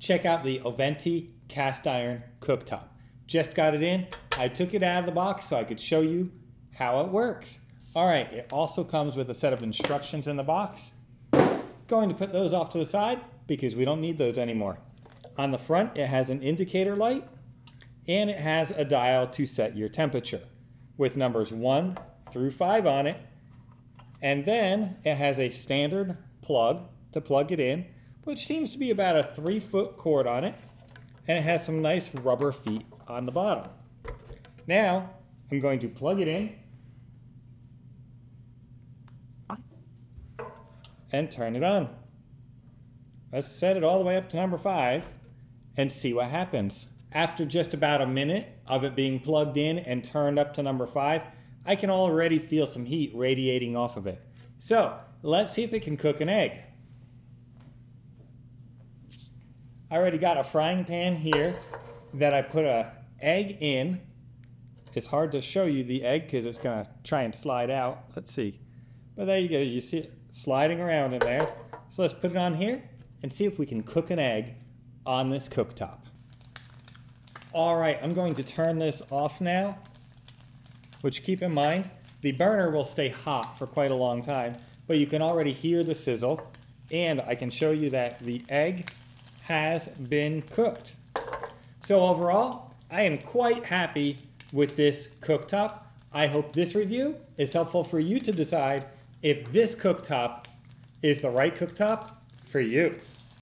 check out the Ovente cast iron cooktop. Just got it in. I took it out of the box so I could show you how it works. All right, it also comes with a set of instructions in the box. Going to put those off to the side because we don't need those anymore. On the front, it has an indicator light and it has a dial to set your temperature with numbers one through five on it. And then it has a standard plug to plug it in, which seems to be about a three foot cord on it. And it has some nice rubber feet on the bottom. Now, I'm going to plug it in and turn it on. Let's set it all the way up to number five and see what happens. After just about a minute of it being plugged in and turned up to number five, I can already feel some heat radiating off of it. So let's see if it can cook an egg. I already got a frying pan here that I put a egg in. It's hard to show you the egg because it's gonna try and slide out. Let's see. But there you go, you see it sliding around in there. So let's put it on here and see if we can cook an egg on this cooktop. All right, I'm going to turn this off now, which keep in mind, the burner will stay hot for quite a long time, but you can already hear the sizzle, and I can show you that the egg has been cooked. So overall, I am quite happy with this cooktop. I hope this review is helpful for you to decide if this cooktop is the right cooktop for you.